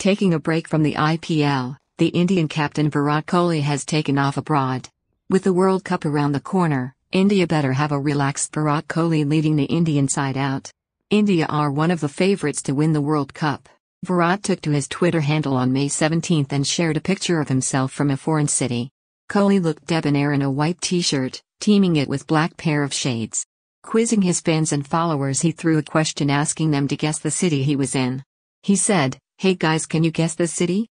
Taking a break from the IPL, the Indian captain Virat Kohli has taken off abroad. With the World Cup around the corner, India better have a relaxed Virat Kohli leading the Indian side out. India are one of the favourites to win the World Cup. Virat took to his Twitter handle on May 17 and shared a picture of himself from a foreign city. Kohli looked debonair in a white t-shirt, teaming it with black pair of shades. Quizzing his fans and followers he threw a question asking them to guess the city he was in. He said, Hey guys can you guess the city?